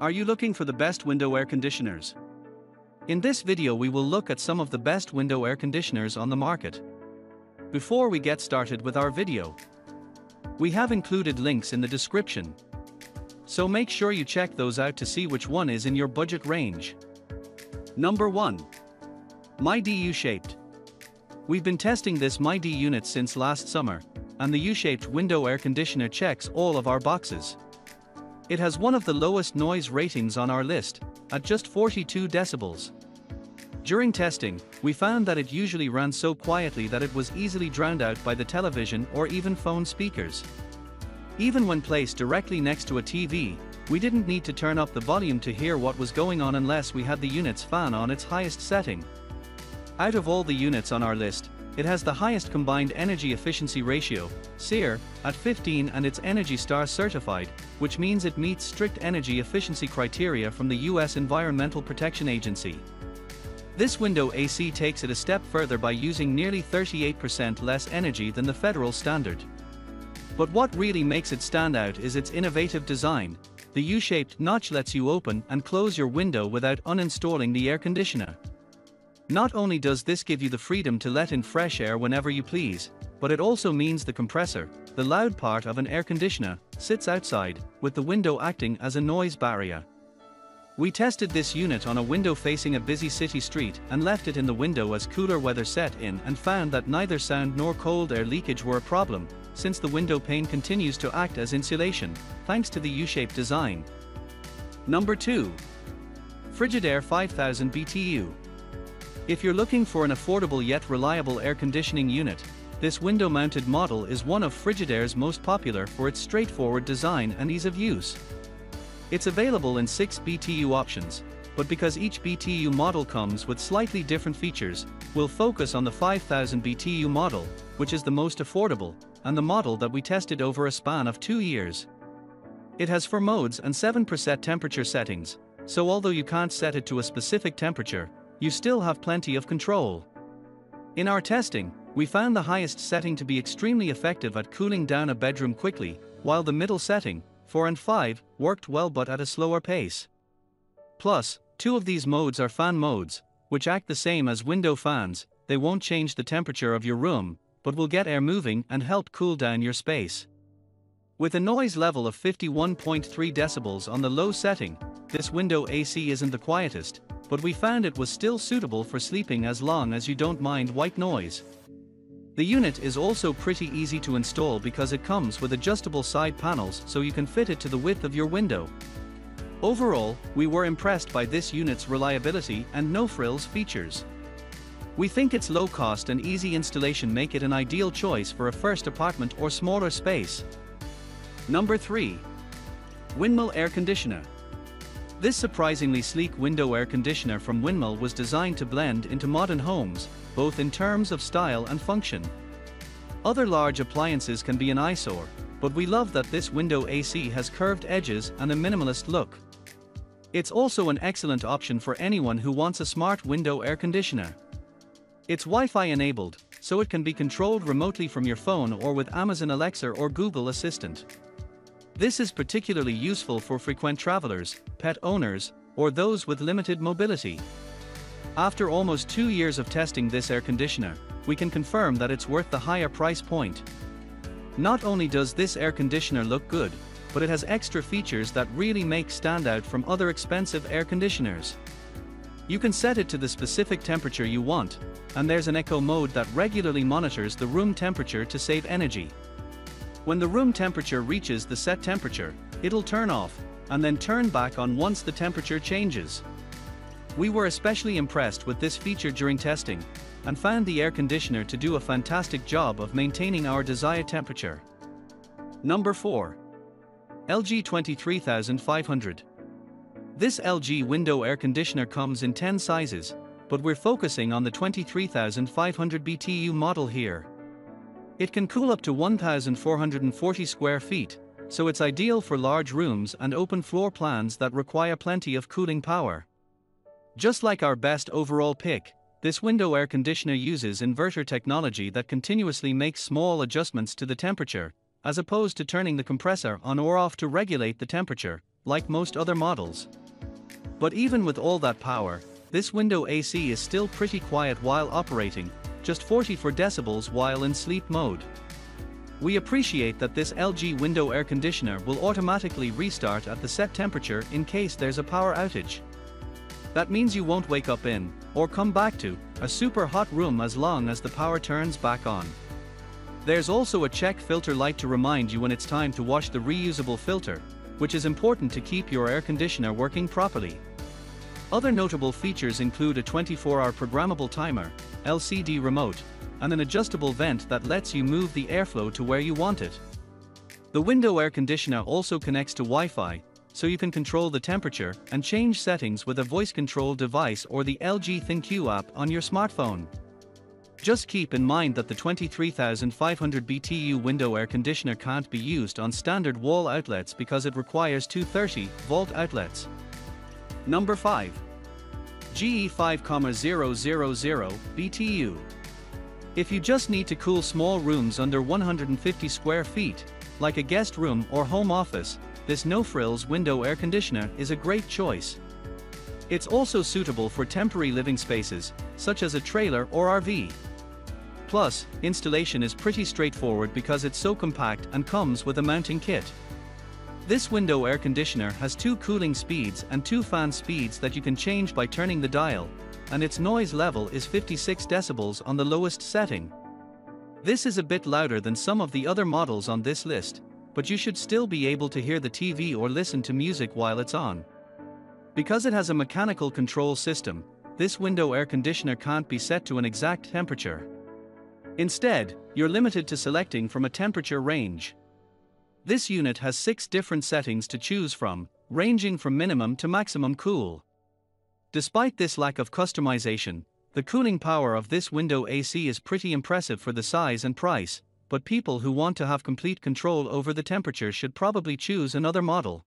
Are you looking for the best window air conditioners? In this video we will look at some of the best window air conditioners on the market. Before we get started with our video, we have included links in the description. So make sure you check those out to see which one is in your budget range. Number 1. Midea U-shaped. We've been testing this Midea unit since last summer, and the U-shaped window air conditioner checks all of our boxes. It has one of the lowest noise ratings on our list, at just 42 decibels. During testing, we found that it usually ran so quietly that it was easily drowned out by the television or even phone speakers. Even when placed directly next to a TV, we didn't need to turn up the volume to hear what was going on unless we had the unit's fan on its highest setting. Out of all the units on our list, it has the highest combined energy efficiency ratio, CEER, at 15 and it's Energy Star certified, which means it meets strict energy efficiency criteria from the US Environmental Protection Agency. This window AC takes it a step further by using nearly 38% less energy than the federal standard. But what really makes it stand out is its innovative design. The U-shaped notch lets you open and close your window without uninstalling the air conditioner. Not only does this give you the freedom to let in fresh air whenever you please, but it also means the compressor, the loud part of an air conditioner, sits outside, with the window acting as a noise barrier. We tested this unit on a window facing a busy city street and left it in the window as cooler weather set in and found that neither sound nor cold air leakage were a problem, since the window pane continues to act as insulation, thanks to the U-shaped design. Number 2. Frigidaire 5000 BTU. If you're looking for an affordable yet reliable air conditioning unit, this window-mounted model is one of Frigidaire's most popular for its straightforward design and ease of use. It's available in 6 BTU options, but because each BTU model comes with slightly different features, we'll focus on the 5000 BTU model, which is the most affordable, and the model that we tested over a span of 2 years. It has 4 modes and 7 preset temperature settings, so although you can't set it to a specific temperature, you still have plenty of control. In our testing, we found the highest setting to be extremely effective at cooling down a bedroom quickly, while the middle setting, 4 and 5, worked well but at a slower pace. Plus, two of these modes are fan modes, which act the same as window fans, they won't change the temperature of your room, but will get air moving and help cool down your space. With a noise level of 51.3 decibels on the low setting, this window AC isn't the quietest, but we found it was still suitable for sleeping as long as you don't mind white noise. The unit is also pretty easy to install because it comes with adjustable side panels so you can fit it to the width of your window. Overall, we were impressed by this unit's reliability and no-frills features. We think its low cost and easy installation make it an ideal choice for a first apartment or smaller space. Number 3. Windmill Air Conditioner. This surprisingly sleek window air conditioner from Windmill was designed to blend into modern homes, both in terms of style and function. Other large appliances can be an eyesore, but we love that this window AC has curved edges and a minimalist look. It's also an excellent option for anyone who wants a smart window air conditioner. It's Wi-Fi enabled, so it can be controlled remotely from your phone or with Amazon Alexa or Google Assistant. This is particularly useful for frequent travelers, pet owners, or those with limited mobility. After almost two years of testing this air conditioner, we can confirm that it's worth the higher price point. Not only does this air conditioner look good, but it has extra features that really make stand out from other expensive air conditioners. You can set it to the specific temperature you want, and there's an eco mode that regularly monitors the room temperature to save energy. When the room temperature reaches the set temperature, it'll turn off, and then turn back on once the temperature changes. We were especially impressed with this feature during testing, and found the air conditioner to do a fantastic job of maintaining our desired temperature. Number 4. LG 23500. This LG window air conditioner comes in 10 sizes, but we're focusing on the 23500 BTU model here. It can cool up to 1,440 square feet, so it's ideal for large rooms and open floor plans that require plenty of cooling power. Just like our best overall pick, this window air conditioner uses inverter technology that continuously makes small adjustments to the temperature, as opposed to turning the compressor on or off to regulate the temperature, like most other models. But even with all that power, this window AC is still pretty quiet while operating, just 44 decibels while in sleep mode. We appreciate that this LG window air conditioner will automatically restart at the set temperature in case there's a power outage. That means you won't wake up in, or come back to, a super hot room as long as the power turns back on. There's also a check filter light to remind you when it's time to wash the reusable filter, which is important to keep your air conditioner working properly. Other notable features include a 24-hour programmable timer, LCD remote, and an adjustable vent that lets you move the airflow to where you want it. The window air conditioner also connects to Wi-Fi, so you can control the temperature and change settings with a voice control device or the LG ThinQ app on your smartphone. Just keep in mind that the 23,500 BTU window air conditioner can't be used on standard wall outlets because it requires 230 volt outlets. Number 5. GE5,000 BTU. If you just need to cool small rooms under 150 square feet, like a guest room or home office, this no-frills window air conditioner is a great choice. It's also suitable for temporary living spaces, such as a trailer or RV. Plus, installation is pretty straightforward because it's so compact and comes with a mounting kit. This window air conditioner has two cooling speeds and two fan speeds that you can change by turning the dial, and its noise level is 56 decibels on the lowest setting. This is a bit louder than some of the other models on this list, but you should still be able to hear the TV or listen to music while it's on. Because it has a mechanical control system, this window air conditioner can't be set to an exact temperature. Instead, you're limited to selecting from a temperature range. This unit has six different settings to choose from, ranging from minimum to maximum cool. Despite this lack of customization, the cooling power of this window AC is pretty impressive for the size and price, but people who want to have complete control over the temperature should probably choose another model.